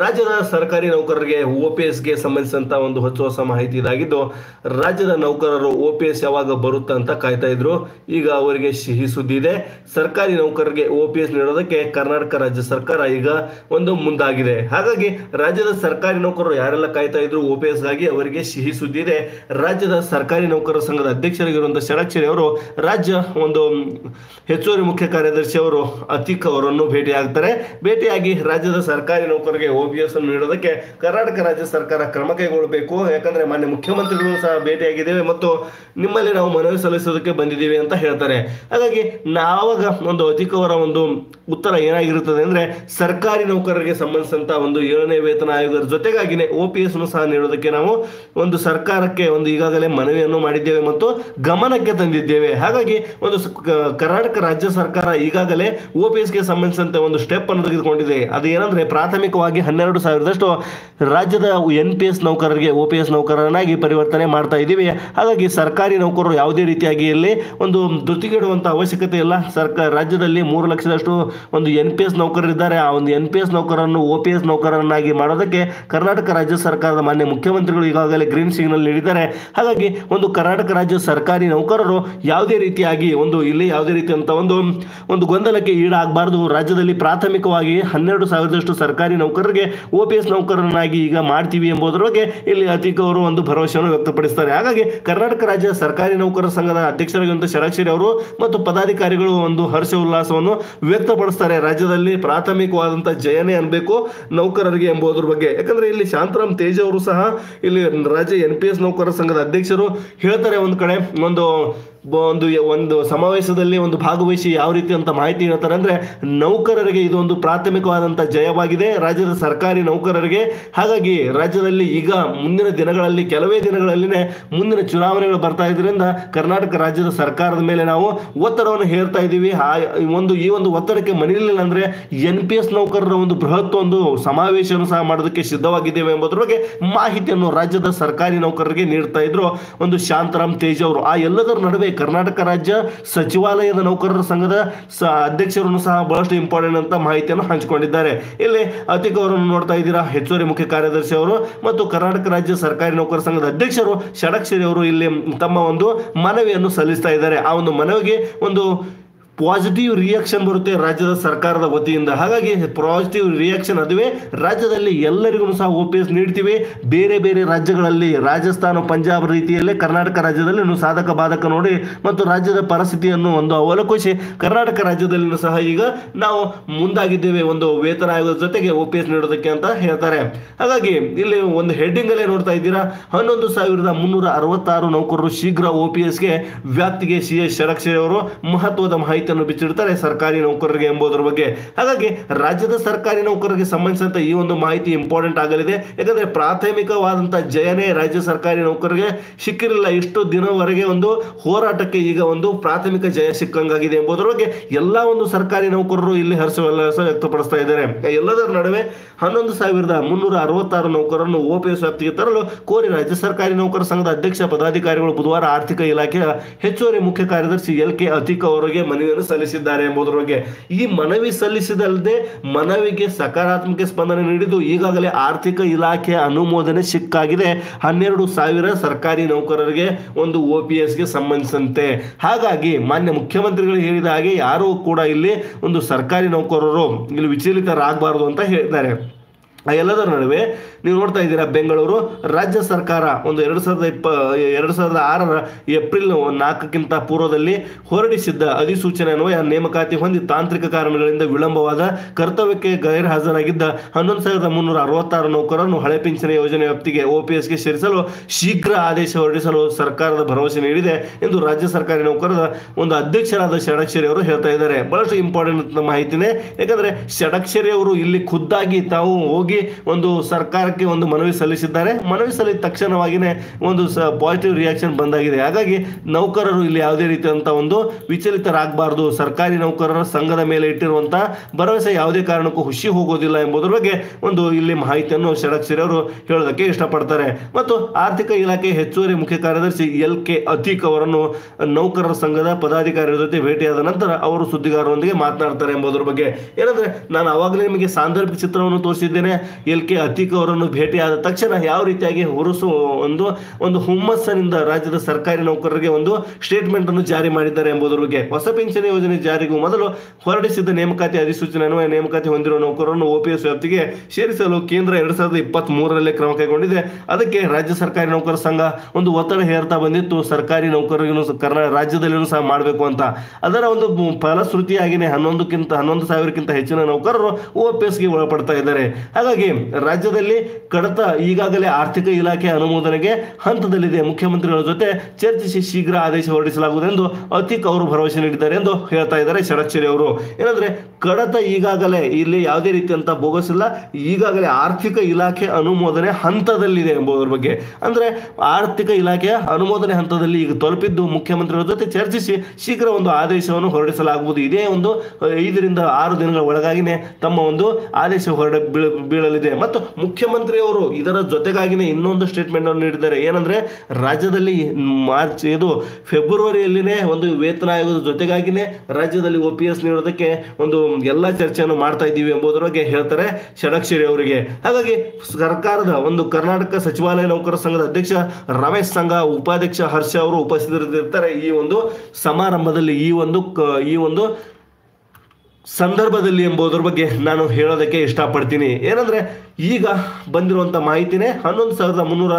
ರಾಜ್ಯದ ಸರ್ಕಾರಿ ನೌಕರರಿಗೆ ಗೆ ಸಂಬಂಧಿಸಿದಂತ ಒಂದು ಹೊಸ ಹೊಸ ಮಾಹಿತಿ ಇದಾಗಿದ್ದು, ರಾಜ್ಯದ ನೌಕರರು ಎಸ್ ಯಾವಾಗ ಬರುತ್ತೆ ಅಂತ ಕಾಯ್ತಾ ಇದ್ರು. ಈಗ ಅವರಿಗೆ ಸಿಹಿ ಸುದ್ದಿ ಇದೆ. ಸರ್ಕಾರಿ ನೌಕರರಿಗೆ ಎಸ್ ನೀಡೋದಕ್ಕೆ ಕರ್ನಾಟಕ ರಾಜ್ಯ ಸರ್ಕಾರ ಈಗ ಒಂದು ಮುಂದಾಗಿದೆ. ಹಾಗಾಗಿ ರಾಜ್ಯದ ಸರ್ಕಾರಿ ನೌಕರರು ಯಾರೆಲ್ಲ ಕಾಯ್ತಾ ಇದ್ರು ಗಾಗಿ ಅವರಿಗೆ ಸಿಹಿ ಸುದ್ದಿ ಇದೆ. ರಾಜ್ಯದ ಸರ್ಕಾರಿ ನೌಕರರ ಸಂಘದ ಅಧ್ಯಕ್ಷರಾಗಿರುವಂತಹ ಷಡಾಕ್ಷರಿ ಅವರು, ರಾಜ್ಯ ಒಂದು ಹೆಚ್ಚುವರಿ ಮುಖ್ಯ ಕಾರ್ಯದರ್ಶಿ ಅವರು ಅತೀಕ್ ಅವರನ್ನು ಭೇಟಿಯಾಗ್ತಾರೆ. ಭೇಟಿಯಾಗಿ ರಾಜ್ಯದ ಸರ್ಕಾರಿ ನೌಕರರಿಗೆ ಓಪಿಎಸ್ ಅನ್ನು ನೀಡೋದಕ್ಕೆ ಕರ್ನಾಟಕ ರಾಜ್ಯ ಸರ್ಕಾರ ಕ್ರಮ ಕೈಗೊಳ್ಳಬೇಕು. ಯಾಕಂದ್ರೆ ಮಾನ್ಯ ಮುಖ್ಯಮಂತ್ರಿಗಳು ಸಹ ಭೇಟಿಯಾಗಿದ್ದೇವೆ ಮತ್ತು ನಿಮ್ಮಲ್ಲಿ ನಾವು ಮನವಿ ಸಲ್ಲಿಸೋದಕ್ಕೆ ಬಂದಿದ್ದೀವಿ ಅಂತ ಹೇಳ್ತಾರೆ. ಹಾಗಾಗಿ ನಾವಾಗ ಒಂದು ಅಧಿಕವರ ಒಂದು ಉತ್ತರ ಏನಾಗಿರುತ್ತದೆ ಅಂದ್ರೆ ಸರ್ಕಾರಿ ನೌಕರರಿಗೆ ಸಂಬಂಧಿಸಿದಂತ ಒಂದು ಏಳನೇ ವೇತನ ಆಯೋಗದ ಜೊತೆಗಾಗಿನೇ ಓಪಿಎಸ್ ಸಹ ನೀಡೋದಕ್ಕೆ ನಾವು ಒಂದು ಸರ್ಕಾರಕ್ಕೆ ಒಂದು ಈಗಾಗಲೇ ಮನವಿಯನ್ನು ಮಾಡಿದ್ದೇವೆ ಮತ್ತು ಗಮನಕ್ಕೆ ತಂದಿದ್ದೇವೆ. ಹಾಗಾಗಿ ಒಂದು ಕರ್ನಾಟಕ ರಾಜ್ಯ ಸರ್ಕಾರ ಈಗಾಗಲೇ ಗೆ ಸಂಬಂಧಿಸಿದಂತೆ ಒಂದು ಸ್ಟೆಪ್ ಅನ್ನು ತೆಗೆದುಕೊಂಡಿದೆ. ಅದು ಏನಂದ್ರೆ ಪ್ರಾಥಮಿಕವಾಗಿ ಹನ್ನೆರಡು ಸಾವಿರದಷ್ಟು ರಾಜ್ಯದ ಎನ್ ಪಿ ಎಸ್ ನೌಕರರಿಗೆ ಒ ಪಿ ಎಸ್ ನೌಕರನಾಗಿ ಪರಿವರ್ತನೆ ಮಾಡ್ತಾ ಇದ್ದೀವಿ. ಹಾಗಾಗಿ ಸರ್ಕಾರಿ ನೌಕರರು ಯಾವುದೇ ರೀತಿಯಾಗಿ ಇಲ್ಲಿ ಒಂದು ಧೃತಿಗೆಡುವಂಥ ಅವಶ್ಯಕತೆ ಇಲ್ಲ. ಸರ್ಕಾರ ರಾಜ್ಯದಲ್ಲಿ ಮೂರು ಲಕ್ಷದಷ್ಟು ಒಂದು ಎನ್ ಪಿ ಎಸ್ ನೌಕರರಿದ್ದಾರೆ. ಆ ಒಂದು ಎನ್ ಪಿ ಎಸ್ ನೌಕರರನ್ನು ಒ ಪಿ ಎಸ್ ನೌಕರನ್ನಾಗಿ ಮಾಡೋದಕ್ಕೆ ಕರ್ನಾಟಕ ರಾಜ್ಯ ಸರ್ಕಾರದ ಮಾನ್ಯ ಮುಖ್ಯಮಂತ್ರಿಗಳು ಈಗಾಗಲೇ ಗ್ರೀನ್ ಸಿಗ್ನಲ್ ನೀಡಿದ್ದಾರೆ. ಹಾಗಾಗಿ ಒಂದು ಕರ್ನಾಟಕ ರಾಜ್ಯ ಸರ್ಕಾರಿ ನೌಕರರು ಯಾವುದೇ ರೀತಿಯಾಗಿ ಒಂದು ಇಲ್ಲಿ ಯಾವುದೇ ರೀತಿಯಂಥ ಒಂದು ಒಂದು ಗೊಂದಲಕ್ಕೆ ಈಡಾಗಬಾರದು. ರಾಜ್ಯದಲ್ಲಿ ಪ್ರಾಥಮಿಕವಾಗಿ ಹನ್ನೆರಡು ಸಾವಿರದಷ್ಟು ಸರ್ಕಾರಿ ನೌಕರರಿಗೆ ಒ ಪಿ ಎಸ್ ನೌಕರರನ್ನಾಗಿ ಈಗ ಮಾಡ್ತೀವಿ ಎಂಬುದರ ಬಗ್ಗೆ ಇಲ್ಲಿ ಅತೀಕ್ ಅವರು ಒಂದು ಭರವಸೆಯನ್ನು ವ್ಯಕ್ತಪಡಿಸ್ತಾರೆ. ಹಾಗಾಗಿ ಕರ್ನಾಟಕ ರಾಜ್ಯ ಸರ್ಕಾರಿ ನೌಕರರ ಸಂಘದ ಅಧ್ಯಕ್ಷರಾಗಿರುವಂಥ ಷಡಾಕ್ಷರಿ ಅವರು ಮತ್ತು ಪದಾಧಿಕಾರಿಗಳು ಒಂದು ಹರ್ಷ ಉಲ್ಲಾಸವನ್ನು ವ್ಯಕ್ತಪಡಿಸ್ತಾರೆ. ರಾಜ್ಯದಲ್ಲಿ ಪ್ರಾಥಮಿಕವಾದಂಥ ಜಯನೇ ಅನ್ಬೇಕು ನೌಕರರಿಗೆ ಎಂಬುದರ ಬಗ್ಗೆ. ಯಾಕಂದ್ರೆ ಇಲ್ಲಿ ಶಾಂತರಾಮ್ ತೇಜ್ ಅವರು ಸಹ ಇಲ್ಲಿ ರಾಜ್ಯ ಎನ್ ಪಿ ಎಸ್ ನೌಕರರ ಸಂಘದ ಅಧ್ಯಕ್ಷರು ಹೇಳ್ತಾರೆ ಒಂದು ಕಡೆ. ಒಂದು ಒಂದು ಒಂದು ಸಮಾವೇಶದಲ್ಲಿ ಒಂದು ಭಾಗವಹಿಸಿ ಯಾವ ರೀತಿ ಅಂತ ಮಾಹಿತಿ ಹೇಳ್ತಾರೆ ಅಂದ್ರೆ ನೌಕರರಿಗೆ ಇದೊಂದು ಪ್ರಾಥಮಿಕವಾದಂತಹ ಜಯವಾಗಿದೆ. ರಾಜ್ಯದ ಸರ್ಕಾರಿ ನೌಕರರಿಗೆ ಹಾಗಾಗಿ ರಾಜ್ಯದಲ್ಲಿ ಈಗ ಮುಂದಿನ ದಿನಗಳಲ್ಲಿ ಕೆಲವೇ ದಿನಗಳಲ್ಲಿನೇ ಮುಂದಿನ ಚುನಾವಣೆಗಳು ಬರ್ತಾ ಇದ್ರಿಂದ ಕರ್ನಾಟಕ ರಾಜ್ಯದ ಸರ್ಕಾರದ ಮೇಲೆ ನಾವು ಒತ್ತಡವನ್ನು ಹೇರ್ತಾ ಇದ್ದೀವಿ. ಒಂದು ಈ ಒಂದು ಒತ್ತಡಕ್ಕೆ ಮಣಿರಲಿಲ್ಲ ಅಂದ್ರೆ ಎನ್ ಪಿ ಎಸ್ ನೌಕರರ ಒಂದು ಬೃಹತ್ ಒಂದು ಸಮಾವೇಶವನ್ನು ಸಹ ಮಾಡೋದಕ್ಕೆ ಸಿದ್ಧವಾಗಿದ್ದೇವೆ ಎಂಬುದರ ಬಗ್ಗೆ ಮಾಹಿತಿಯನ್ನು ರಾಜ್ಯದ ಸರ್ಕಾರಿ ನೌಕರರಿಗೆ ನೀಡ್ತಾ ಇದ್ರು. ಒಂದು ಶಾಂತರಾಮ್ ತೇಜ್ ಅವರು ಆ ಎಲ್ಲದರ ನಡುವೆ ಕರ್ನಾಟಕ ರಾಜ್ಯ ಸಚಿವಾಲಯದ ನೌಕರರ ಸಂಘದ ಅಧ್ಯಕ್ಷರನ್ನು ಸಹ ಬಹಳಷ್ಟು ಇಂಪಾರ್ಟೆಂಟ್ ಅಂತ ಮಾಹಿತಿಯನ್ನು ಹಂಚಿಕೊಂಡಿದ್ದಾರೆ. ಇಲ್ಲಿ ಅತಿಕ್ ಅವರನ್ನು ನೋಡ್ತಾ ಇದ್ದೀರಾ? ಹೆಚ್ಚುವರಿ ಮುಖ್ಯ ಕಾರ್ಯದರ್ಶಿ ಅವರು ಮತ್ತು ಕರ್ನಾಟಕ ರಾಜ್ಯ ಸರ್ಕಾರಿ ನೌಕರ ಸಂಘದ ಅಧ್ಯಕ್ಷರು ಷಡಕ್ಷರಿ ಅವರು ಇಲ್ಲಿ ತಮ್ಮ ಒಂದು ಮನವಿಯನ್ನು ಸಲ್ಲಿಸ್ತಾ ಇದ್ದಾರೆ. ಆ ಒಂದು ಮನವಿಗೆ ಒಂದು ಪಾಸಿಟಿವ್ ರಿಯಾಕ್ಷನ್ ಬರುತ್ತೆ ರಾಜ್ಯದ ಸರ್ಕಾರದ ವತಿಯಿಂದ. ಹಾಗಾಗಿ ಪಾಸಿಟಿವ್ ರಿಯಾಕ್ಷನ್ ಅದುವೇ ರಾಜ್ಯದಲ್ಲಿ ಎಲ್ಲರಿಗೂ ಸಹ ಒ ಪಿ ಎಸ್ ನೀಡ್ತೀವಿ. ಬೇರೆ ಬೇರೆ ರಾಜ್ಯಗಳಲ್ಲಿ, ರಾಜಸ್ಥಾನ, ಪಂಜಾಬ್ ರೀತಿಯಲ್ಲೇ ಕರ್ನಾಟಕ ರಾಜ್ಯದಲ್ಲಿ ಸಾಧಕ ಬಾಧಕ ನೋಡಿ ಮತ್ತು ರಾಜ್ಯದ ಪರಿಸ್ಥಿತಿಯನ್ನು ಒಂದು ಅವಲೋಕಿಸಿ ಕರ್ನಾಟಕ ರಾಜ್ಯದಲ್ಲಿಯೂ ಸಹ ಈಗ ನಾವು ಮುಂದಾಗಿದ್ದೇವೆ ಒಂದು ವೇತನ ಆಯೋಗದ ಜೊತೆಗೆ ಒ ಪಿ ಎಸ್ ನೀಡೋದಕ್ಕೆ ಅಂತ ಹೇಳ್ತಾರೆ. ಹಾಗಾಗಿ ಇಲ್ಲಿ ಒಂದು ಹೆಡ್ಡಿಂಗ್ ಅಲ್ಲೇ ನೋಡ್ತಾ ಇದ್ದೀರಾ. ಹನ್ನೊಂದು ಸಾವಿರದ ಮುನ್ನೂರ ಅರವತ್ತಾರು ನೌಕರರು ಶೀಘ್ರ ಒ ಪಿ ಎಸ್ಗೆ ವ್ಯಾಪ್ತಿಗೆ ಸಿ ಎಸ್ ಷಡಕ್ಷೆ ಅವರು ಮಹತ್ವದ ಮಾಹಿತಿಯನ್ನು ಬಿಚ್ಚಿಡ್ತಾರೆ ಸರ್ಕಾರಿ ನೌಕರರಿಗೆ ಎಂಬುದರ ಬಗ್ಗೆ. ಹಾಗಾಗಿ ರಾಜ್ಯದ ಸರ್ಕಾರಿ ನೌಕರರಿಗೆ ಸಂಬಂಧಿಸಿದಂತ ಈ ಒಂದು ಮಾಹಿತಿ ಇಂಪಾರ್ಟೆಂಟ್ ಆಗಲಿದೆ. ಯಾಕಂದ್ರೆ ಪ್ರಾಥಮಿಕವಾದಂತ ಜಯನೇ ರಾಜ್ಯ ಸರ್ಕಾರಿ ನೌಕರರಿಗೆ ಸಿಕ್ಕಿರಲಿಲ್ಲ. ಇಷ್ಟು ದಿನವರೆಗೆ ಒಂದು ಹೋರಾಟಕ್ಕೆ ಈಗ ಒಂದು ಪ್ರಾಥಮಿಕ ಜಯ ಸಿಕ್ಕಂಗಾಗಿದೆ ಎಂಬುದರ ಬಗ್ಗೆ ಎಲ್ಲ ಒಂದು ಸರ್ಕಾರಿ ನೌಕರರು ಇಲ್ಲಿ ಹರ್ಷೋಲ್ಲಾಸ ವ್ಯಕ್ತಪಡಿಸ್ತಾ ಇದ್ದಾರೆ. ಎಲ್ಲದರ ನಡುವೆ ಹನ್ನೊಂದು ಸಾವಿರದ ಮುನ್ನೂರ ಅರವತ್ತಾರು ನೌಕರರನ್ನು ಓಪಿಎಸ್ ವ್ಯಾಪ್ತಿಗೆ ತರಲು ಕೋರಿ ರಾಜ್ಯ ಸರ್ಕಾರಿ ನೌಕರ ಸಂಘದ ಅಧ್ಯಕ್ಷ ಪದಾಧಿಕಾರಿಗಳು ಬುಧವಾರ ಆರ್ಥಿಕ ಇಲಾಖೆಯ ಹೆಚ್ಚುವರಿ ಮುಖ್ಯ ಕಾರ್ಯದರ್ಶಿ ಎಲ್ ಕೆ ಅತಿಕ್ ಅವರಿಗೆ ಮನವಿಯನ್ನು ಸಲ್ಲಿಸಿದ್ದಾರೆ ಎಂಬುದರ ಬಗ್ಗೆ. ಈ ಮನವಿ ಸಲ್ಲಿಸಿದಲ್ಲದೆ ಮನವಿಗೆ ಸಕಾರಾತ್ಮಕ ಸ್ಪಂದನೆ ನೀಡಿದ್ದು ಈಗಾಗಲೇ ಆರ್ಥಿಕ ಇಲಾಖೆ ಅನುಮೋದನೆ ಸಿಕ್ಕಾಗಿದೆ. ಹನ್ನೆರಡು ಸಾವಿರ ಸರ್ಕಾರಿ ನೌಕರರಿಗೆ ಒಂದು ಒ ಪಿ ಎಸ್ಗೆ ಸಂಬಂಧಿಸಿದಂತೆ. ಹಾಗಾಗಿ ಮಾನ್ಯ ಮುಖ್ಯಮಂತ್ರಿಗಳು ಹೇಳಿದ ಹಾಗೆ ಯಾರೂ ಕೂಡ ಇಲ್ಲಿ ಒಂದು ಸರ್ಕಾರಿ ನೌಕರರು ಇಲ್ಲಿ ವಿಚಲಿತರಾಗಬಾರದು ಅಂತ ಹೇಳಿದ್ದಾರೆ. ಆ ಎಲ್ಲದರ ನಡುವೆ ನೀವು ನೋಡ್ತಾ ಇದ್ದೀರಾ, ಬೆಂಗಳೂರು ರಾಜ್ಯ ಸರ್ಕಾರ ಒಂದು ಎರಡು ಸಾವಿರದ ಇಪ್ಪ, ಎರಡು ಸಾವಿರದ ಆರರ ಏಪ್ರಿಲ್ ನಾಲ್ಕಕ್ಕಿಂತ ಪೂರ್ವದಲ್ಲಿ ಹೊರಡಿಸಿದ್ದ ಅಧಿಸೂಚನೆ ಅನ್ವಯ ನೇಮಕಾತಿ ಹೊಂದಿ ತಾಂತ್ರಿಕ ಕಾರಣಗಳಿಂದ ವಿಳಂಬವಾದ ಕರ್ತವ್ಯಕ್ಕೆ ಗೈರ್ಹಾಜರಾಗಿದ್ದ ಹನ್ನೊಂದು ಸಾವಿರದ ಮುನ್ನೂರ ಅರವತ್ತಾರು ನೌಕರರನ್ನು ಹಳೆ ಪಿಂಚಣಿ ಯೋಜನೆ ವ್ಯಾಪ್ತಿಗೆ ಓಪಿಎಸ್ಗೆ ಸೇರಿಸಲು ಶೀಘ್ರ ಆದೇಶ ಹೊರಡಿಸಲು ಸರ್ಕಾರದ ಭರವಸೆ ನೀಡಿದೆ ಎಂದು ರಾಜ್ಯ ಸರ್ಕಾರಿ ನೌಕರರ ಒಂದು ಅಧ್ಯಕ್ಷರಾದ ಷಡಕ್ಷರಿ ಅವರು ಹೇಳ್ತಾ ಇದ್ದಾರೆ. ಬಹಳಷ್ಟು ಇಂಪಾರ್ಟೆಂಟ್ ಮಾಹಿತಿನೇ, ಯಾಕಂದ್ರೆ ಷಡಕ್ಷರಿ ಅವರು ಇಲ್ಲಿ ಖುದ್ದಾಗಿ ತಾವು ಹೋಗಿ ಒಂದು ಸರ್ಕಾರಕ್ಕೆ ಒಂದು ಮನವಿ ಸಲ್ಲಿಸಿದ್ದಾರೆ. ಮನವಿ ಸಲ್ಲಿಸಿದ ತಕ್ಷಣವಾಗಿಯೇ ಒಂದು ಪಾಸಿಟಿವ್ ರಿಯಾಕ್ಷನ್ ಬಂದಾಗಿದೆ. ಹಾಗಾಗಿ ನೌಕರರು ಇಲ್ಲಿ ಯಾವುದೇ ರೀತಿಯಾದಂಥ ಒಂದು ವಿಚಲಿತರಾಗಬಾರ್ದು. ಸರ್ಕಾರಿ ನೌಕರರ ಸಂಘದ ಮೇಲೆ ಇಟ್ಟಿರುವಂತಹ ಭರವಸೆ ಯಾವುದೇ ಕಾರಣಕ್ಕೂ ಹುಷಿ ಹೋಗೋದಿಲ್ಲ ಎಂಬುದರ ಬಗ್ಗೆ ಒಂದು ಇಲ್ಲಿ ಮಾಹಿತಿಯನ್ನು ಷಡಕ್ಷರಿ ಅವರು ಹೇಳೋದಕ್ಕೆ ಇಷ್ಟಪಡ್ತಾರೆ. ಮತ್ತು ಆರ್ಥಿಕ ಇಲಾಖೆ ಹೆಚ್ಚುವರಿ ಮುಖ್ಯ ಕಾರ್ಯದರ್ಶಿ ಎಲ್ ಕೆ ಅತೀಕ್ ಅವರನ್ನು ನೌಕರರ ಸಂಘದ ಪದಾಧಿಕಾರಿಗಳ ಜೊತೆ ಭೇಟಿಯಾದ ನಂತರ ಅವರು ಸುದ್ದಿಗಾರರೊಂದಿಗೆ ಮಾತನಾಡ್ತಾರೆ ಎಂಬುದರ ಬಗ್ಗೆ. ಏನಂದ್ರೆ, ನಾನು ಅವಾಗಲೇ ನಿಮಗೆ ಸಾಂದರ್ಭಿಕ ಚಿತ್ರವನ್ನು ತೋರಿಸಿದ್ದೇನೆ. ಎಲ್ ಕೆ ಅತೀಕ್ ಅವರನ್ನು ಭೇಟಿಯಾದ ತಕ್ಷಣ ಯಾವ ರೀತಿಯಾಗಿ ಹೊರಸು ಒಂದು ಒಂದು ಹುಮ್ಮಸ್ಸಿನಿಂದ ರಾಜ್ಯದ ಸರ್ಕಾರಿ ನೌಕರರಿಗೆ ಒಂದು ಸ್ಟೇಟ್ಮೆಂಟ್ ಅನ್ನು ಜಾರಿ ಮಾಡಿದ್ದಾರೆ ಎಂಬುದರ ಬಗ್ಗೆ ಹೊಸ ಪಿಂಚಣಿ ಯೋಜನೆ ಜಾರಿಗೂ ಮೊದಲು ಹೊರಡಿಸಿದ್ದ ನೇಮಕಾತಿ ಅಧಿಸೂಚನೆ ಅನ್ವಯ ನೇಮಕಾತಿ ಹೊಂದಿರುವ ನೌಕರರನ್ನು ಓಪಿಎಸ್ ವ್ಯಾಪ್ತಿಗೆ ಸೇರಿಸಲು ಕೇಂದ್ರ ಎರಡ್ ಸಾವಿರದ ಇಪ್ಪತ್ತ್ ಮೂರರಲ್ಲಿ ಕ್ರಮ ಕೈಗೊಂಡಿದೆ. ಅದಕ್ಕೆ ರಾಜ್ಯ ಸರ್ಕಾರಿ ನೌಕರ ಸಂಘ ಒಂದು ಒತ್ತಡ ಹೇರ್ತಾ ಬಂದಿತ್ತು. ಸರ್ಕಾರಿ ನೌಕರರಿಗೂ ಕರ್ನಾ ರಾಜ್ಯದಲ್ಲಿಯೂ ಸಹ ಮಾಡಬೇಕು ಅಂತ. ಅದರ ಒಂದು ಫಲಶ್ರುತಿಯಾಗಿನೇ ಹನ್ನೊಂದಕ್ಕಿಂತ, ಹನ್ನೊಂದು ಸಾವಿರಕ್ಕಿಂತ ಹೆಚ್ಚಿನ ನೌಕರರು ಓಪಿಎಸ್ಗೆ ಒಳಪಡ್ತಾ ಇದ್ದಾರೆ. ಹಾಗಾಗಿ ರಾಜ್ಯದಲ್ಲಿ ಕಡತ ಈಗಾಗಲೇ ಆರ್ಥಿಕ ಇಲಾಖೆ ಅನುಮೋದನೆಗೆ ಹಂತದಲ್ಲಿದೆ. ಮುಖ್ಯಮಂತ್ರಿಗಳ ಜೊತೆ ಚರ್ಚಿಸಿ ಶೀಘ್ರ ಆದೇಶ ಹೊರಡಿಸಲಾಗುವುದೆಂದು ಅತೀಕ್ ಅವರು ಭರವಸೆ ನೀಡಿದ್ದಾರೆ ಎಂದು ಹೇಳ್ತಾ ಇದ್ದಾರೆ ಷಡಕ್ಷರಿ ಅವರು. ಏನಂದ್ರೆ ಕಡತ ಈಗಾಗಲೇ ಇಲ್ಲಿ ಯಾವುದೇ ರೀತಿಯಂತ ಭೋಗಸಿಲ್ಲ ಇಲ್ಲ. ಈಗಾಗಲೇ ಆರ್ಥಿಕ ಇಲಾಖೆ ಅನುಮೋದನೆ ಹಂತದಲ್ಲಿದೆ ಎಂಬುದರ ಬಗ್ಗೆ. ಅಂದ್ರೆ ಆರ್ಥಿಕ ಇಲಾಖೆಯ ಅನುಮೋದನೆ ಹಂತದಲ್ಲಿ ಈಗ ತಲುಪಿದ್ದು ಮುಖ್ಯಮಂತ್ರಿಗಳ ಜೊತೆ ಚರ್ಚಿಸಿ ಶೀಘ್ರ ಒಂದು ಆದೇಶವನ್ನು ಹೊರಡಿಸಲಾಗುವುದು. ಇದೇ ಒಂದು ಐದರಿಂದ ಆರು ದಿನಗಳ ಒಳಗಾಗಿನೇ ತಮ್ಮ ಒಂದು ಆದೇಶ ಹೊರಡ ಬೀಳ- ಬೀಳಲಿದೆ ಮತ್ತು ಮುಖ್ಯಮಂತ್ರಿಯವರು ಇದರ ಜೊತೆಗಾಗಿನೇ ಇನ್ನೊಂದು ಸ್ಟೇಟ್ಮೆಂಟ್ ಅನ್ನು ನೀಡಿದ್ದಾರೆ. ಏನಂದ್ರೆ, ರಾಜ್ಯದಲ್ಲಿ ಮಾರ್ಚ್, ಇದು ಫೆಬ್ರವರಿಯಲ್ಲಿನೇ ಒಂದು ವೇತನ ಆಯೋಗದ ಜೊತೆಗಾಗಿನೇ ರಾಜ್ಯದಲ್ಲಿ ಒ ಪಿ ಎಸ್ ನೀಡೋದಕ್ಕೆ ಒಂದು ಎಲ್ಲ ಚರ್ಚೆಯನ್ನು ಮಾಡ್ತಾ ಇದ್ದೀವಿ ಎಂಬುದರ ಬಗ್ಗೆ ಹೇಳ್ತಾರೆ ಷಡಕ್ಷರಿ ಅವರಿಗೆ. ಹಾಗಾಗಿ ಸರ್ಕಾರದ ಒಂದು ಕರ್ನಾಟಕ ಸಚಿವಾಲಯ ನೌಕರ ಸಂಘದ ಅಧ್ಯಕ್ಷ ರಮೇಶ್ ಸಂಘ, ಉಪಾಧ್ಯಕ್ಷ ಹರ್ಷ ಅವರು ಉಪಸ್ಥಿತರಿರ್ತಾರೆ ಈ ಒಂದು ಸಮಾರಂಭದಲ್ಲಿ ಈ ಒಂದು ಈ ಒಂದು ಸಂದರ್ಭದಲ್ಲಿ ಎಂಬುದರ ಬಗ್ಗೆ ನಾನು ಹೇಳೋದಕ್ಕೆ ಇಷ್ಟಪಡ್ತೀನಿ. ಏನಂದ್ರೆ ಈಗ ಬಂದಿರುವಂಥ ಮಾಹಿತಿನೇ ಹನ್ನೊಂದು ಸಾವಿರದ ಮುನ್ನೂರ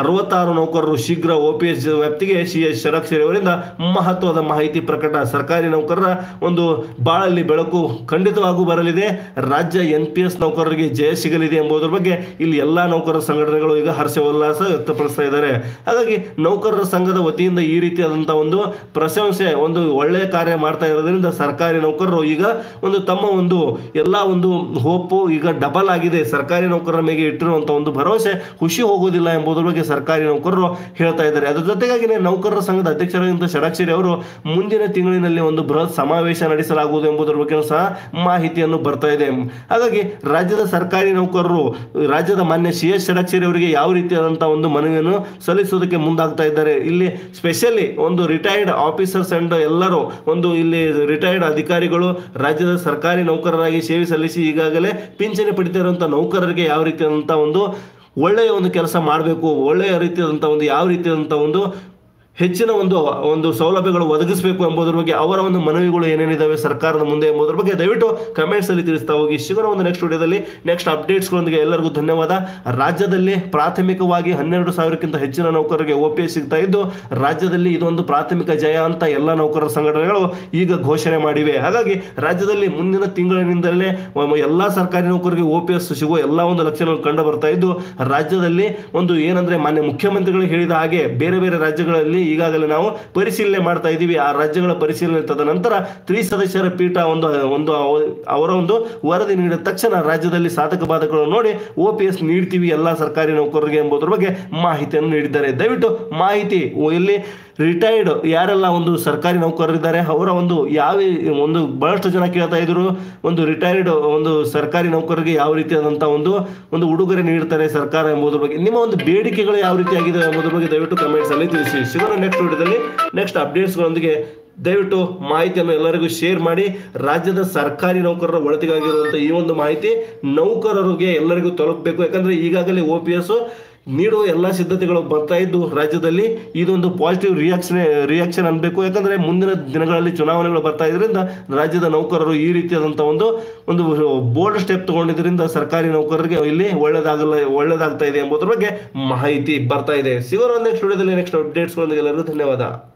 ಅರವತ್ತಾರು ನೌಕರರು ಶೀಘ್ರ ಓಪಿಎಸ್ ವ್ಯಾಪ್ತಿಗೆ ಸಿ ಎಸ್ ಷಡಕ್ಷರಿ ಅವರಿಂದ ಮಹತ್ವದ ಮಾಹಿತಿ ಪ್ರಕಟ ಸರ್ಕಾರಿ ನೌಕರರ ಒಂದು ಬಾಳಲ್ಲಿ ಬೆಳಕು ಖಂಡಿತವಾಗೂ ಬರಲಿದೆ. ರಾಜ್ಯ ಎನ್ ಪಿ ಎಸ್ ನೌಕರರಿಗೆ ಜಯ ಸಿಗಲಿದೆ ಎಂಬುದರ ಬಗ್ಗೆ ಇಲ್ಲಿ ಎಲ್ಲ ನೌಕರರ ಸಂಘಟನೆಗಳು ಈಗ ಹರ್ಷ ಉಲ್ಲಾಸ ವ್ಯಕ್ತಪಡಿಸ್ತಾ ಇದ್ದಾರೆ. ಹಾಗಾಗಿ ನೌಕರರ ಸಂಘದ ವತಿಯಿಂದ ಈ ರೀತಿಯಾದಂಥ ಒಂದು ಪ್ರಶಂಸೆ, ಒಂದು ಒಳ್ಳೆಯ ಕಾರ್ಯ ಮಾಡ್ತಾ ಇರೋದ್ರಿಂದ ಸರ್ಕಾರಿ ನೌಕರರು ಈಗ ಒಂದು ತಮ್ಮ ಒಂದು ಎಲ್ಲ ಒಂದು ಹೋಪು ಈಗ ಡಬಲ್ ಆಗಿದೆ. ಸರ್ಕಾರಿ ನೌಕರರ ಮೇಲೆ ಇಟ್ಟಿರುವಂಥ ಒಂದು ಭರವಸೆ ಖುಷಿ ಹೋಗೋದಿಲ್ಲ ಎಂಬುದರ ಬಗ್ಗೆ ಸರ್ಕಾರಿ ನೌಕರರು ಹೇಳ್ತಾ ಇದ್ದಾರೆ. ಅದರ ಜೊತೆಗಾಗಿನೇ ನೌಕರರ ಸಂಘದ ಅಧ್ಯಕ್ಷರಾದಂಥ ಷಡಾಕ್ಷರಿ ಅವರು ಮುಂದಿನ ತಿಂಗಳಿನಲ್ಲಿ ಒಂದು ಬೃಹತ್ ಸಮಾವೇಶ ನಡೆಸಲಾಗುವುದು ಎಂಬುದರ ಬಗ್ಗೆ ಸಹ ಮಾಹಿತಿಯನ್ನು ಬರ್ತಾ ಇದೆ. ಹಾಗಾಗಿ ರಾಜ್ಯದ ಸರ್ಕಾರಿ ನೌಕರರು, ರಾಜ್ಯದ ಮಾನ್ಯ ಸಿ ಎಸ್ ಷಡಾಕ್ಷರಿ ಅವರಿಗೆ ಯಾವ ರೀತಿಯಾದಂತಹ ಒಂದು ಮನವಿಯನ್ನು ಸಲ್ಲಿಸುವುದಕ್ಕೆ ಮುಂದಾಗ್ತಾ ಇದ್ದಾರೆ. ಇಲ್ಲಿ ಸ್ಪೆಷಲಿ ಒಂದು ರಿಟೈರ್ಡ್ ಆಫೀಸರ್ಸ್ ಅಂಡ್ ಎಲ್ಲರೂ ಒಂದು ಇಲ್ಲಿ ರಿಟೈರ್ಡ್ ಅಧಿಕಾರಿಗಳು ರಾಜ್ಯದ ಸರ್ಕಾರಿ ನೌಕರರಾಗಿ ಸೇವೆ ಸಲ್ಲಿಸಿ ಈಗಾಗಲೇ ಪಿಂಚಣಿ ಪಡಿತಾ ಇರುವಂತಹ ನೌಕರರಿಗೆ ಯಾವ ರೀತಿಯಾದಂತಹ ಒಂದು ಒಳ್ಳೆಯ ಒಂದು ಕೆಲಸ ಮಾಡಬೇಕು ಒಳ್ಳೆಯ ರೀತಿಯಾದಂಥ ಒಂದು ಯಾವ ರೀತಿಯಾದಂಥ ಒಂದು ಹೆಚ್ಚಿನ ಒಂದು ಒಂದು ಸೌಲಭ್ಯಗಳು ಒದಗಿಸಬೇಕು ಎಂಬುದರ ಬಗ್ಗೆ ಅವರ ಒಂದು ಮನವಿಗಳು ಏನೇನಿದಾವೆ ಸರ್ಕಾರದ ಮುಂದೆ ಎಂಬುದರ ಬಗ್ಗೆ ದಯವಿಟ್ಟು ಕಮೆಂಟ್ಸ್ ಅಲ್ಲಿ ತಿಳಿಸ್ತಾ ಹೋಗಿ. ಸಿಗೋಣ ಒಂದು ನೆಕ್ಸ್ಟ್ ವಿಡಿಯೋದಲ್ಲಿ ನೆಕ್ಸ್ಟ್ ಅಪ್ಡೇಟ್ಸ್ಗಳೊಂದಿಗೆ ಎಲ್ಲರಿಗೂ ಧನ್ಯವಾದ. ರಾಜ್ಯದಲ್ಲಿ ಪ್ರಾಥಮಿಕವಾಗಿ ಹನ್ನೆರಡು ಸಾವಿರಕ್ಕಿಂತ ಹೆಚ್ಚಿನ ನೌಕರರಿಗೆ ಒ ಪಿ ಎಸ್ ಸಿಗ್ತಾ ಇದ್ದು, ರಾಜ್ಯದಲ್ಲಿ ಇದೊಂದು ಪ್ರಾಥಮಿಕ ಜಯ ಅಂತ ಎಲ್ಲ ನೌಕರರ ಸಂಘಟನೆಗಳು ಈಗ ಘೋಷಣೆ ಮಾಡಿವೆ. ಹಾಗಾಗಿ ರಾಜ್ಯದಲ್ಲಿ ಮುಂದಿನ ತಿಂಗಳಿನಿಂದಲೇ ಎಲ್ಲ ಎಲ್ಲಾ ಸರ್ಕಾರಿ ನೌಕರರಿಗೆ ಒ ಪಿ ಎಸ್ ಸಿಗುವ ಎಲ್ಲ ಒಂದು ಲಕ್ಷಣಗಳು ಕಂಡು ಬರ್ತಾ ಇದ್ದು, ರಾಜ್ಯದಲ್ಲಿ ಒಂದು ಏನಂದ್ರೆ ಮಾನ್ಯ ಮುಖ್ಯಮಂತ್ರಿಗಳು ಹೇಳಿದ ಹಾಗೆ ಬೇರೆ ಬೇರೆ ರಾಜ್ಯಗಳಲ್ಲಿ ಈಗಾಗಲೇ ನಾವು ಪರಿಶೀಲನೆ ಮಾಡ್ತಾ ಇದ್ದೀವಿ. ಆ ರಾಜ್ಯಗಳ ಪರಿಶೀಲನೆ ತದನಂತರ ತ್ರಿಸದಸ್ಯರ ಪೀಠ ಒಂದು ಒಂದು ಅವ- ಅವರ ಒಂದು ವರದಿ ನೀಡಿದ ತಕ್ಷಣ ರಾಜ್ಯದಲ್ಲಿ ಸಾಧಕ ಬಾಧಕಗಳನ್ನು ನೋಡಿ ಓ ಪಿ ಎಸ್ ನೀಡ್ತೀವಿ. ಎಲ್ಲ ಸರ್ಕಾರಿ ನೌಕರರಿಗೆ ಎಂಬುದರ ಬಗ್ಗೆ ಮಾಹಿತಿಯನ್ನು ನೀಡಿದ್ದಾರೆ. ದಯವಿಟ್ಟು ಮಾಹಿತಿ ಇಲ್ಲಿ ರಿಟೈರ್ಡ್ ಯಾರೆಲ್ಲ ಒಂದು ಸರ್ಕಾರಿ ನೌಕರರಿದ್ದಾರೆ, ಅವರ ಒಂದು ಯಾವ ಒಂದು ಬಹಳಷ್ಟು ಜನ ಕೇಳ್ತಾ ಇದ್ರು, ಒಂದು ರಿಟೈರ್ಡ್ ಒಂದು ಸರ್ಕಾರಿ ನೌಕರರಿಗೆ ಯಾವ ರೀತಿಯಾದಂಥ ಒಂದು ಒಂದು ಉಡುಗೊರೆ ನೀಡ್ತಾರೆ ಸರ್ಕಾರ ಎಂಬುದ್ರ ಬಗ್ಗೆ. ನಿಮ್ಮ ಒಂದು ಬೇಡಿಕೆಗಳು ಯಾವ ರೀತಿಯಾಗಿದೆ ಎಂಬುದರ ಬಗ್ಗೆ ದಯವಿಟ್ಟು ಕಮೆಂಟ್ಸ್ ಅಲ್ಲಿ ತಿಳಿಸಿ. ಸಿಗೋಣ ನೆಕ್ಸ್ಟ್ ವಿಡಿಯೋದಲ್ಲಿ ನೆಕ್ಸ್ಟ್ ಅಪ್ಡೇಟ್ಸ್ಗಳೊಂದಿಗೆ ದಯವಿಟ್ಟು ಮಾಹಿತಿಯನ್ನು ಎಲ್ಲರಿಗೂ ಶೇರ್ ಮಾಡಿ. ರಾಜ್ಯದ ಸರ್ಕಾರಿ ನೌಕರರ ಒಳತಿಗಾಗಿರುವಂಥ ಈ ಒಂದು ಮಾಹಿತಿ ನೌಕರರಿಗೆ ಎಲ್ಲರಿಗೂ ತಲುಪಬೇಕು. ಯಾಕಂದ್ರೆ ಈಗಾಗಲೇ ಓ ಪಿ ಎಸ್ ನೀಡುವ ಎಲ್ಲ ಸಿದ್ಧತೆಗಳು ಬರ್ತಾ ಇದ್ದು ರಾಜ್ಯದಲ್ಲಿ ಇದೊಂದು ಪಾಸಿಟಿವ್ ರಿಯಾಕ್ಷನ್ ರಿಯಾಕ್ಷನ್ ಅನ್ಬೇಕು. ಯಾಕಂದ್ರೆ ಮುಂದಿನ ದಿನಗಳಲ್ಲಿ ಚುನಾವಣೆಗಳು ಬರ್ತಾ ಇದರಿಂದ ರಾಜ್ಯದ ನೌಕರರು ಈ ರೀತಿಯಾದಂಥ ಒಂದು ಒಂದು ಬೋಲ್ಡ್ ಸ್ಟೆಪ್ ತಗೊಂಡಿದ್ರಿಂದ ಸರ್ಕಾರಿ ನೌಕರರಿಗೆ ಇಲ್ಲಿ ಒಳ್ಳೇದಾಗಲ್ಲ, ಒಳ್ಳೇದಾಗ್ತಾ ಇದೆ ಎಂಬುದರ ಬಗ್ಗೆ ಮಾಹಿತಿ ಬರ್ತಾ ಇದೆ. ಸಿಗೋಣ ನೆಕ್ಸ್ಟ್ ವಿಡಿಯೋದಲ್ಲಿ ನೆಕ್ಸ್ಟ್ ಅಪ್ಡೇಟ್ಸ್ ಎಲ್ಲರಿಗೂ ಧನ್ಯವಾದ.